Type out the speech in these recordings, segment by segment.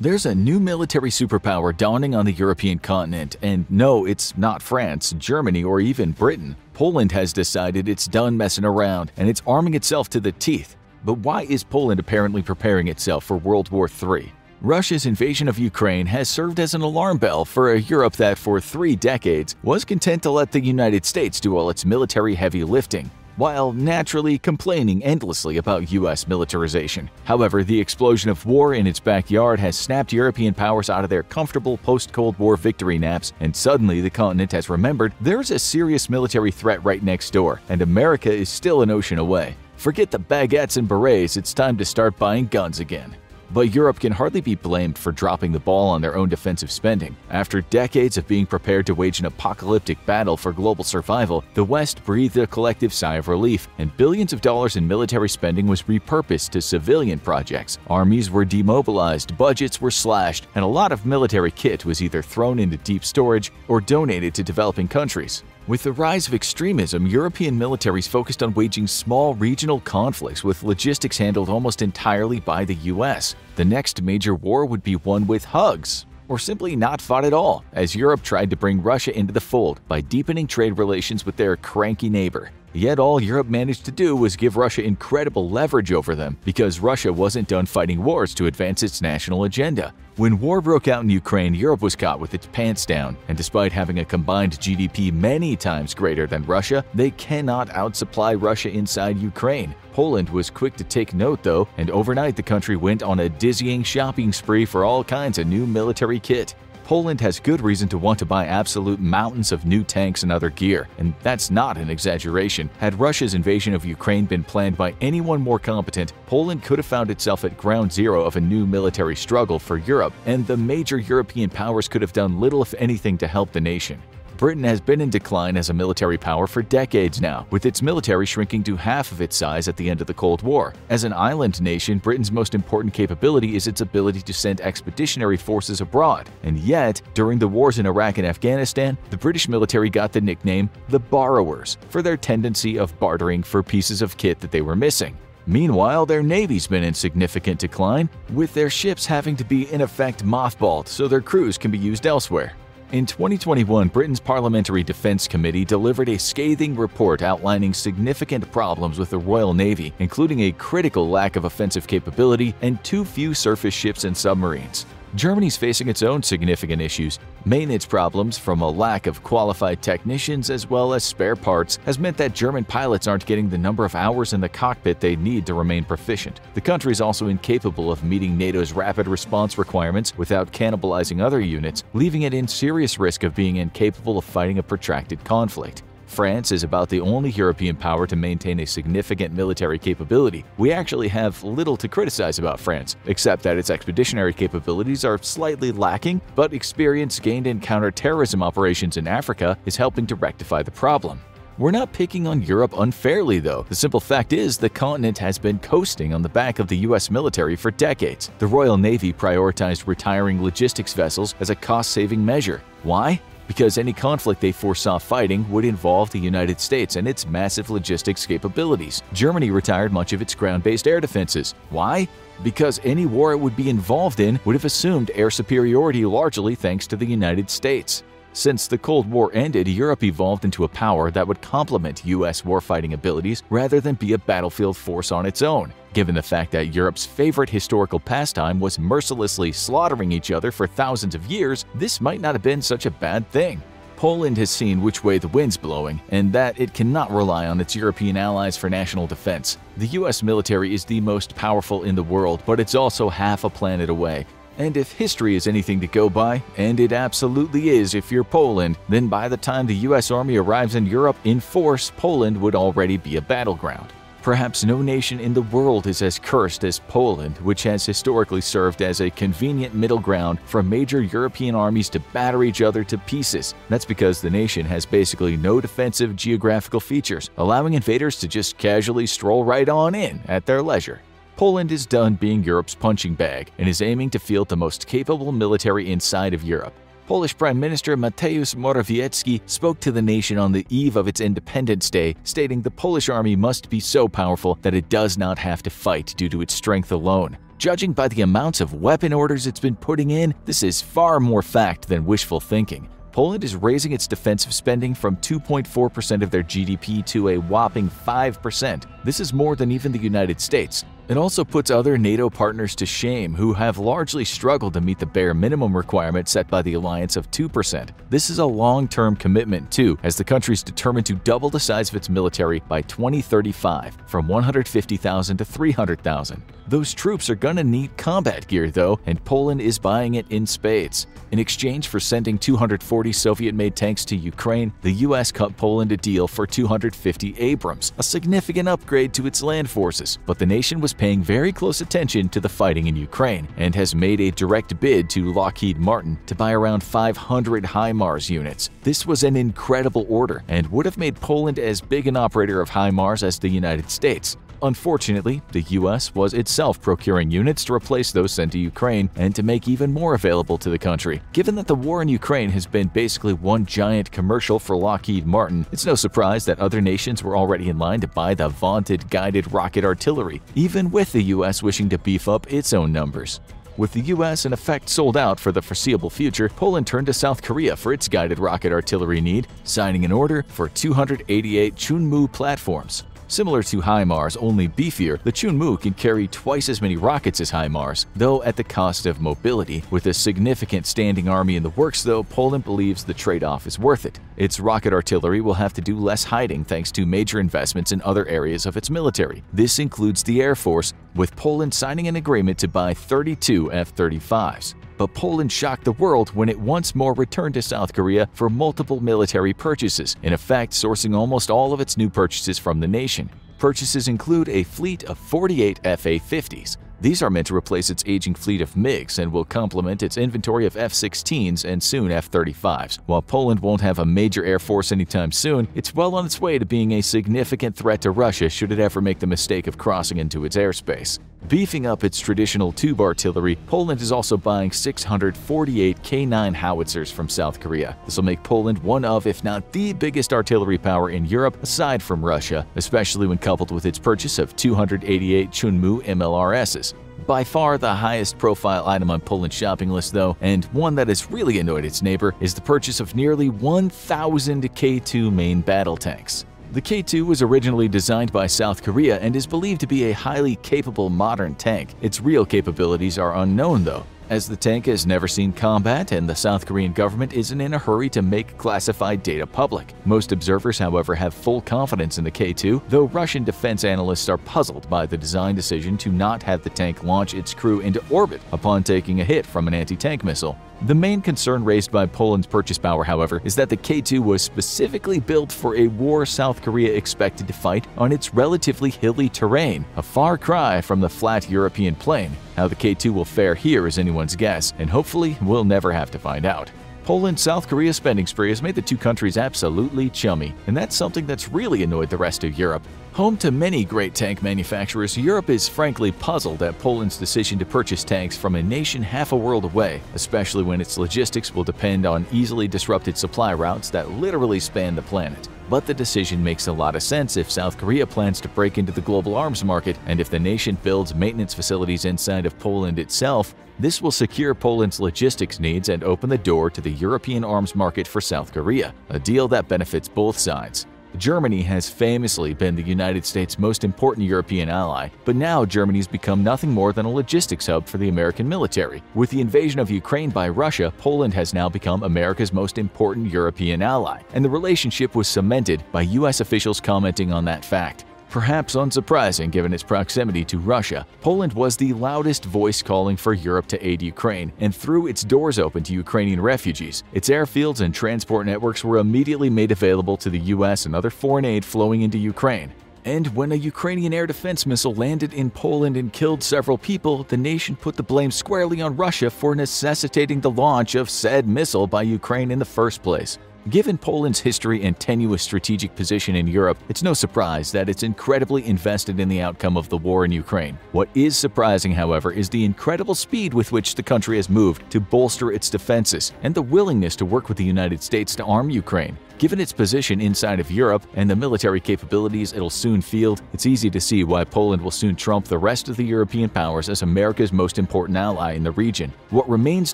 There's a new military superpower dawning on the European continent, and no, it's not France, Germany, or even Britain. Poland has decided it's done messing around and it's arming itself to the teeth. But why is Poland apparently preparing itself for World War III? Russia's invasion of Ukraine has served as an alarm bell for a Europe that for three decades was content to let the United States do all its military heavy lifting while naturally complaining endlessly about US militarization. However, the explosion of war in its backyard has snapped European powers out of their comfortable post-Cold War victory naps, and suddenly the continent has remembered there's a serious military threat right next door, and America is still an ocean away. Forget the baguettes and berets, it's time to start buying guns again. But Europe can hardly be blamed for dropping the ball on their own defensive spending. After decades of being prepared to wage an apocalyptic battle for global survival, the West breathed a collective sigh of relief, and billions of dollars in military spending was repurposed to civilian projects. Armies were demobilized, budgets were slashed, and a lot of military kit was either thrown into deep storage or donated to developing countries. With the rise of extremism, European militaries focused on waging small regional conflicts with logistics handled almost entirely by the US. The next major war would be one with hugs, or simply not fought at all, as Europe tried to bring Russia into the fold by deepening trade relations with their cranky neighbor. Yet all Europe managed to do was give Russia incredible leverage over them because Russia wasn't done fighting wars to advance its national agenda. When war broke out in Ukraine, Europe was caught with its pants down, and despite having a combined GDP many times greater than Russia, they cannot outsupply Russia inside Ukraine. Poland was quick to take note though, and overnight the country went on a dizzying shopping spree for all kinds of new military kit. Poland has good reason to want to buy absolute mountains of new tanks and other gear, and that's not an exaggeration. Had Russia's invasion of Ukraine been planned by anyone more competent, Poland could have found itself at ground zero of a new military struggle for Europe, and the major European powers could have done little if anything to help the nation. Britain has been in decline as a military power for decades now, with its military shrinking to half of its size at the end of the Cold War. As an island nation, Britain's most important capability is its ability to send expeditionary forces abroad. And yet, during the wars in Iraq and Afghanistan, the British military got the nickname the Borrowers for their tendency of bartering for pieces of kit that they were missing. Meanwhile, their navy's been in significant decline, with their ships having to be in effect mothballed so their crews can be used elsewhere. In 2021, Britain's Parliamentary Defence Committee delivered a scathing report outlining significant problems with the Royal Navy, including a critical lack of offensive capability and too few surface ships and submarines. Germany's facing its own significant issues. Maintenance problems from a lack of qualified technicians as well as spare parts has meant that German pilots aren't getting the number of hours in the cockpit they need to remain proficient. The country is also incapable of meeting NATO's rapid response requirements without cannibalizing other units, leaving it in serious risk of being incapable of fighting a protracted conflict. France is about the only European power to maintain a significant military capability. We actually have little to criticize about France, except that its expeditionary capabilities are slightly lacking, but experience gained in counterterrorism operations in Africa is helping to rectify the problem. We're not picking on Europe unfairly, though. The simple fact is the continent has been coasting on the back of the US military for decades. The Royal Navy prioritized retiring logistics vessels as a cost-saving measure. Why? Because any conflict they foresaw fighting would involve the United States and its massive logistics capabilities. Germany retired much of its ground-based air defenses. Why? Because any war it would be involved in would have assumed air superiority largely thanks to the United States. Since the Cold War ended, Europe evolved into a power that would complement US warfighting abilities rather than be a battlefield force on its own. Given the fact that Europe's favorite historical pastime was mercilessly slaughtering each other for thousands of years, this might not have been such a bad thing. Poland has seen which way the wind's blowing, and that it cannot rely on its European allies for national defense. The US military is the most powerful in the world, but it's also half a planet away, and if history is anything to go by, and it absolutely is if you're Poland, then by the time the US Army arrives in Europe in force, Poland would already be a battleground. Perhaps no nation in the world is as cursed as Poland, which has historically served as a convenient middle ground for major European armies to batter each other to pieces. That's because the nation has basically no defensive geographical features, allowing invaders to just casually stroll right on in at their leisure. Poland is done being Europe's punching bag and is aiming to field the most capable military inside of Europe. Polish Prime Minister Mateusz Morawiecki spoke to the nation on the eve of its Independence Day, stating the Polish army must be so powerful that it does not have to fight due to its strength alone. Judging by the amounts of weapon orders it's been putting in, this is far more fact than wishful thinking. Poland is raising its defensive spending from 2.4% of their GDP to a whopping 5%. This is more than even the United States. It also puts other NATO partners to shame who have largely struggled to meet the bare minimum requirement set by the alliance of 2%. This is a long-term commitment too, as the country is determined to double the size of its military by 2035 from 150,000 to 300,000. Those troops are gonna need combat gear though, and Poland is buying it in spades. In exchange for sending 240 Soviet-made tanks to Ukraine, the US cut Poland a deal for 250 Abrams, a significant upgrade to its land forces, but the nation was paying very close attention to the fighting in Ukraine and has made a direct bid to Lockheed Martin to buy around 500 HIMARS units. This was an incredible order and would have made Poland as big an operator of HIMARS as the United States. Unfortunately, the US was itself procuring units to replace those sent to Ukraine and to make even more available to the country. Given that the war in Ukraine has been basically one giant commercial for Lockheed Martin, it's no surprise that other nations were already in line to buy the vaunted guided rocket artillery, even with the US wishing to beef up its own numbers. With the US in effect sold out for the foreseeable future, Poland turned to South Korea for its guided rocket artillery need, signing an order for 288 Chunmoo platforms. Similar to HIMARS, only beefier, the Chunmoo can carry twice as many rockets as HIMARS, though at the cost of mobility. With a significant standing army in the works though, Poland believes the trade-off is worth it. Its rocket artillery will have to do less hiding thanks to major investments in other areas of its military. This includes the Air Force, with Poland signing an agreement to buy 32 F-35s but Poland shocked the world when it once more returned to South Korea for multiple military purchases, in effect sourcing almost all of its new purchases from the nation. Purchases include a fleet of 48 FA-50s, these are meant to replace its aging fleet of MiGs and will complement its inventory of F-16s and soon F-35s. While Poland won't have a major air force anytime soon, it's well on its way to being a significant threat to Russia should it ever make the mistake of crossing into its airspace. Beefing up its traditional tube artillery, Poland is also buying 648 K9 howitzers from South Korea. This will make Poland one of, if not the biggest artillery power in Europe aside from Russia, especially when coupled with its purchase of 288 Chunmoo MLRSs. By far the highest profile item on Poland's shopping list though, and one that has really annoyed its neighbor, is the purchase of nearly 1,000 K2 main battle tanks. The K2 was originally designed by South Korea and is believed to be a highly capable modern tank. Its real capabilities are unknown though, as the tank has never seen combat and the South Korean government isn't in a hurry to make classified data public. Most observers, however, have full confidence in the K-2, though Russian defense analysts are puzzled by the design decision to not have the tank launch its crew into orbit upon taking a hit from an anti-tank missile. The main concern raised by Poland's purchase power, however, is that the K-2 was specifically built for a war South Korea expected to fight on its relatively hilly terrain, a far cry from the flat European plain. How the K-2 will fare here is anyone's guess, and hopefully we'll never have to find out. Poland-South Korea spending spree has made the two countries absolutely chummy, and that's something that's really annoyed the rest of Europe. Home to many great tank manufacturers, Europe is frankly puzzled at Poland's decision to purchase tanks from a nation half a world away, especially when its logistics will depend on easily disrupted supply routes that literally span the planet. But the decision makes a lot of sense if South Korea plans to break into the global arms market and if the nation builds maintenance facilities inside of Poland itself, this will secure Poland's logistics needs and open the door to the European arms market for South Korea, a deal that benefits both sides. Germany has famously been the United States' most important European ally, but now Germany's become nothing more than a logistics hub for the American military. With the invasion of Ukraine by Russia, Poland has now become America's most important European ally, and the relationship was cemented by U.S. officials commenting on that fact. Perhaps unsurprising given its proximity to Russia, Poland was the loudest voice calling for Europe to aid Ukraine and threw its doors open to Ukrainian refugees. Its airfields and transport networks were immediately made available to the US and other foreign aid flowing into Ukraine. And when a Ukrainian air defense missile landed in Poland and killed several people, the nation put the blame squarely on Russia for necessitating the launch of said missile by Ukraine in the first place. Given Poland's history and tenuous strategic position in Europe, it's no surprise that it's incredibly invested in the outcome of the war in Ukraine. What is surprising, however, is the incredible speed with which the country has moved to bolster its defenses and the willingness to work with the United States to arm Ukraine. Given its position inside of Europe and the military capabilities it'll soon field, it's easy to see why Poland will soon trump the rest of the European powers as America's most important ally in the region. What remains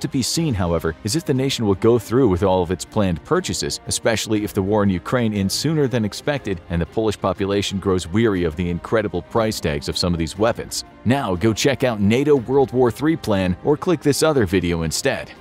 to be seen, however, is if the nation will go through with all of its planned purchases, especially if the war in Ukraine ends sooner than expected and the Polish population grows weary of the incredible price tags of some of these weapons. Now go check out NATO World War III plan or click this other video instead.